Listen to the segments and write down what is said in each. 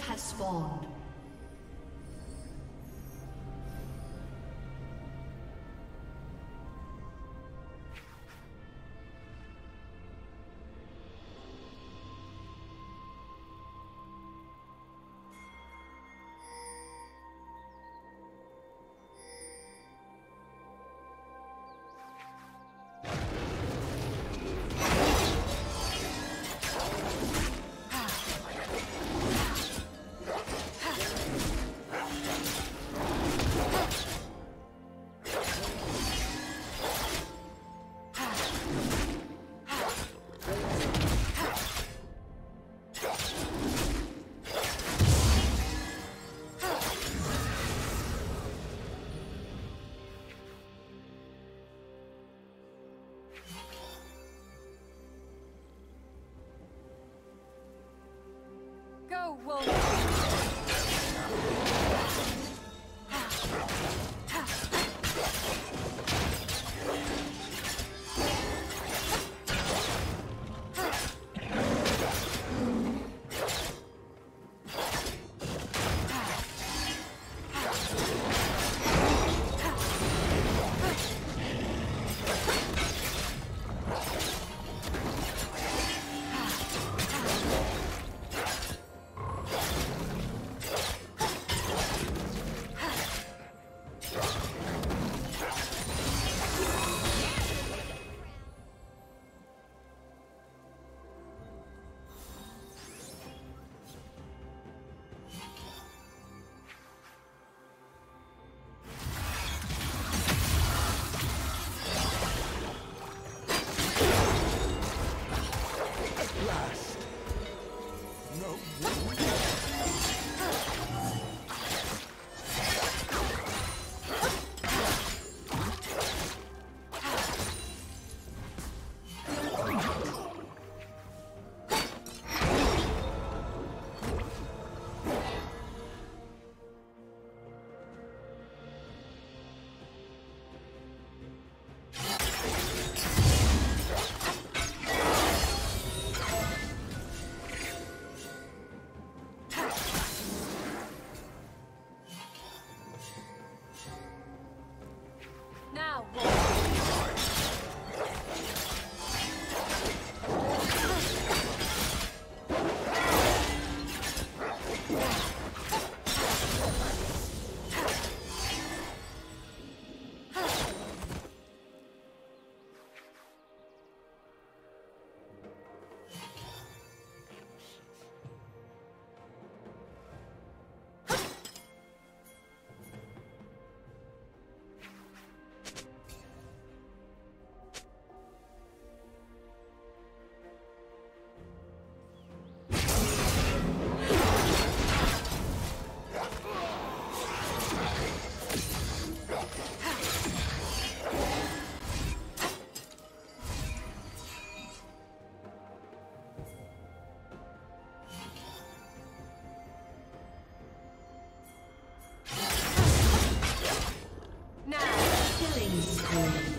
Have spawned. Oh, Go, Thank you.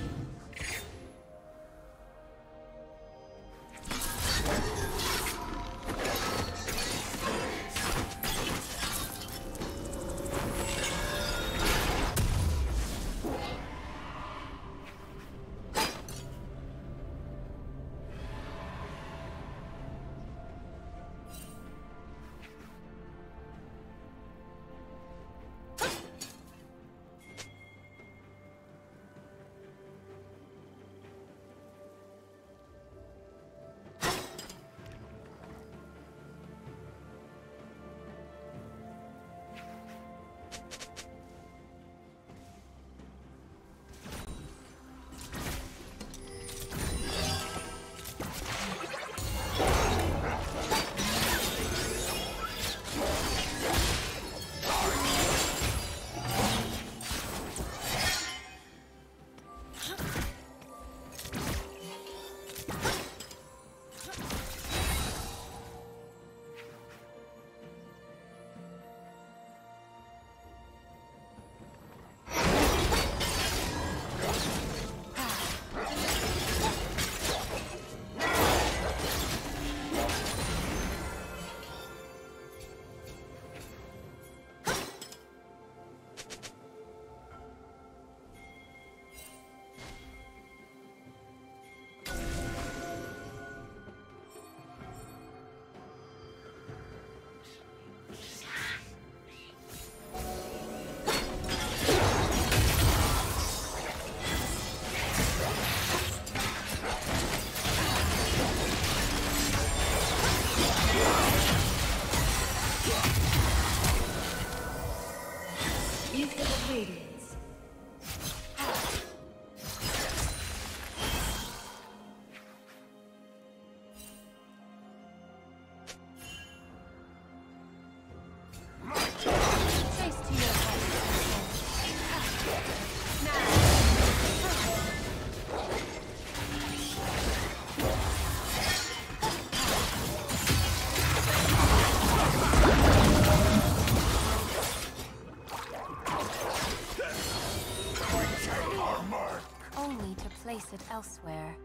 Elsewhere.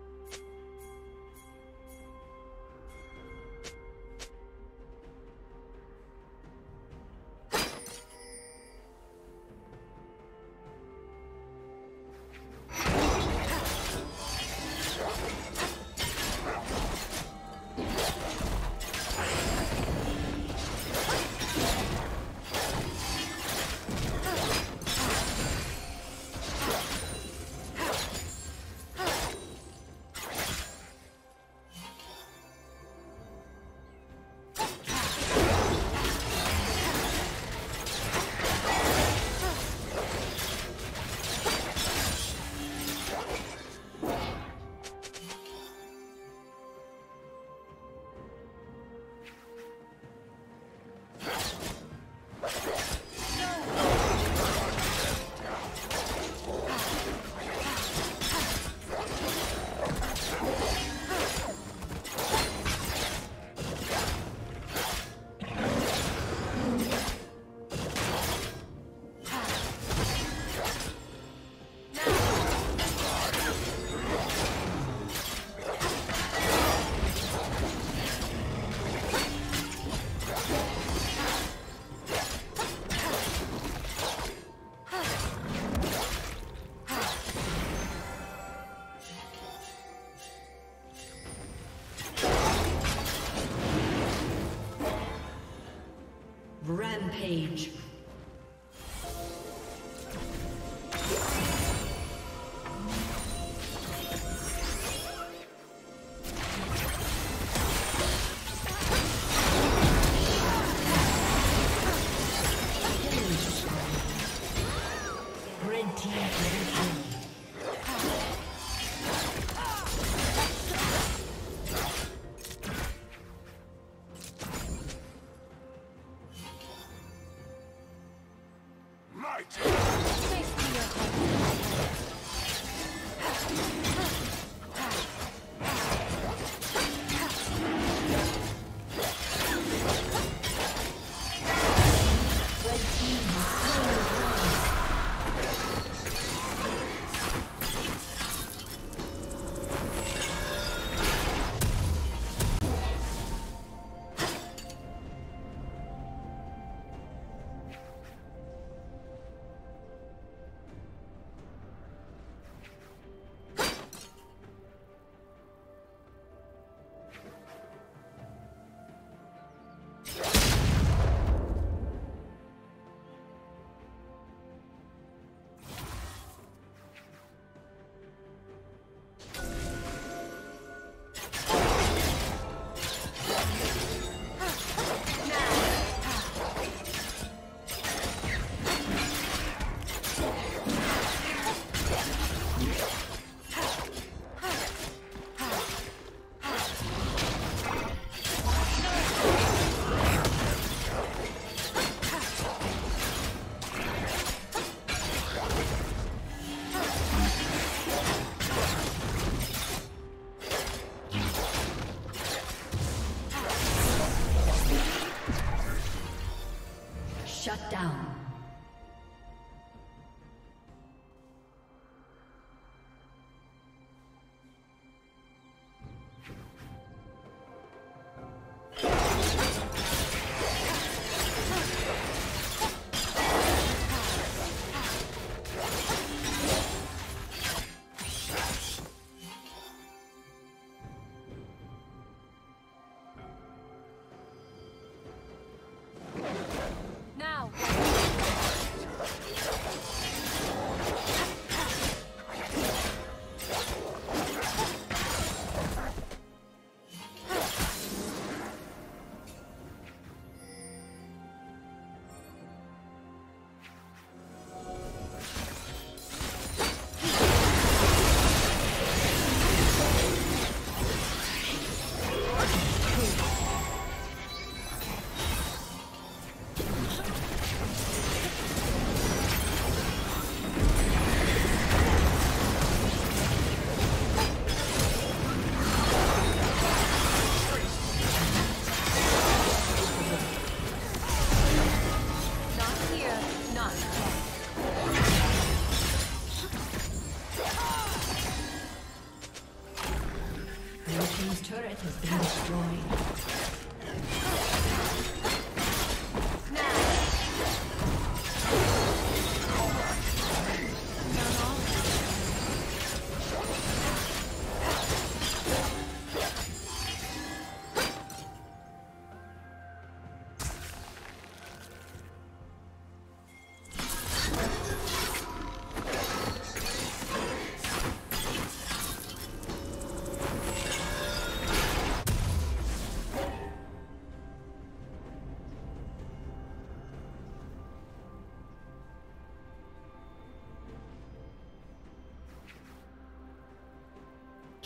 Shut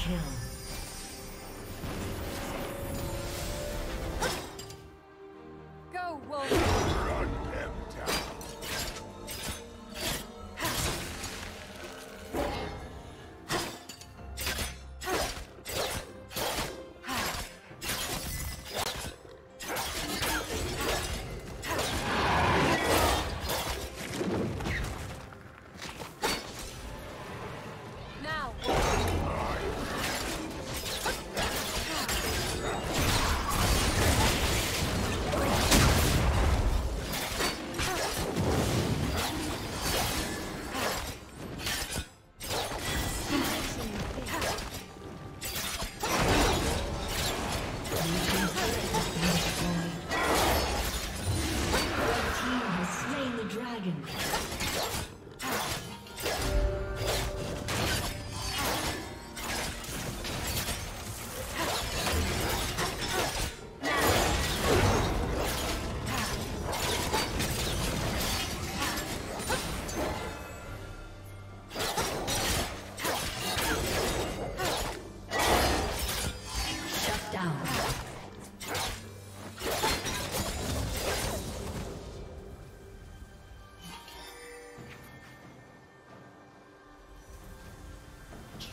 Kill.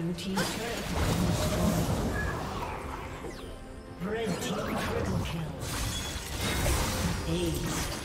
Blue team turret Red team triple kill. Ace.